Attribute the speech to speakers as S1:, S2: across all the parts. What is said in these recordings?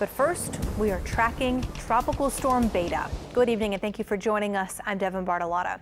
S1: But first, we are tracking Tropical Storm Beta. Good evening and thank you for joining us. I'm Devin Bartolotta.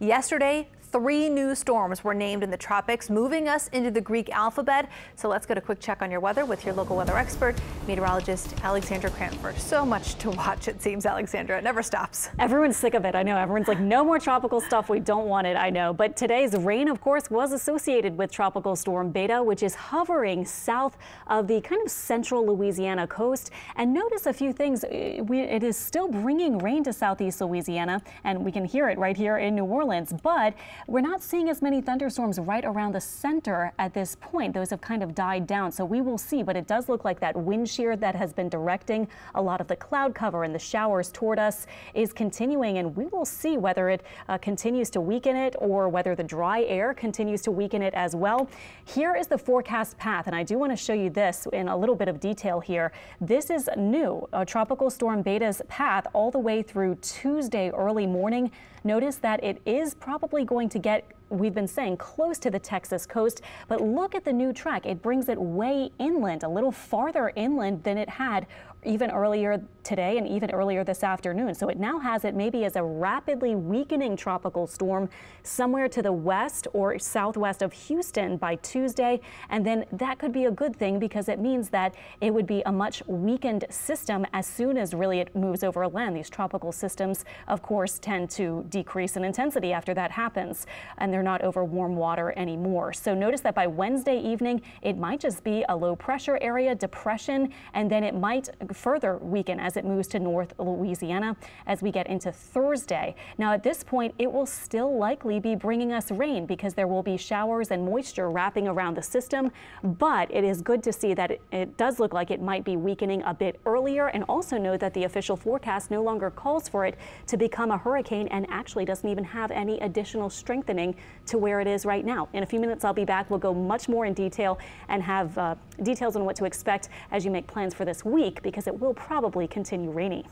S1: Yesterday, Three new storms were named in the tropics, moving us into the Greek alphabet. So let's get a quick check on your weather with your local weather expert, meteorologist Alexandra Cranford. So much to watch, it seems, Alexandra. It never stops.
S2: Everyone's sick of it. I know. Everyone's like, no more tropical stuff. We don't want it. I know. But today's rain, of course, was associated with Tropical Storm Beta, which is hovering south of the kind of central Louisiana coast. And notice a few things. Uh, it is still bringing rain to southeast Louisiana, and we can hear it right here in New Orleans. But we're not seeing as many thunderstorms right around the center at this point. Those have kind of died down, so we will see. But it does look like that wind shear that has been directing a lot of the cloud cover and the showers toward us is continuing, and we will see whether it uh, continues to weaken it or whether the dry air continues to weaken it as well. Here is the forecast path, and I do want to show you this in a little bit of detail here. This is new, a tropical storm beta's path all the way through Tuesday early morning. Notice that it is probably going to get we've been saying close to the Texas coast, but look at the new track. It brings it way inland, a little farther inland than it had even earlier today and even earlier this afternoon. So it now has it maybe as a rapidly weakening tropical storm somewhere to the west or southwest of Houston by Tuesday. And then that could be a good thing because it means that it would be a much weakened system as soon as really it moves over land. These tropical systems, of course, tend to decrease in intensity after that happens. And they're not over warm water anymore. So notice that by Wednesday evening, it might just be a low pressure area depression, and then it might further weaken as it moves to North Louisiana as we get into Thursday. Now, at this point, it will still likely be bringing us rain because there will be showers and moisture wrapping around the system, but it is good to see that it, it does look like it might be weakening a bit earlier and also know that the official forecast no longer calls for it to become a hurricane and actually doesn't even have any additional strengthening to where it is right now. In a few minutes, I'll be back. We'll go much more in detail and have uh, details on what to expect as you make plans for this week because it will probably continue rainy.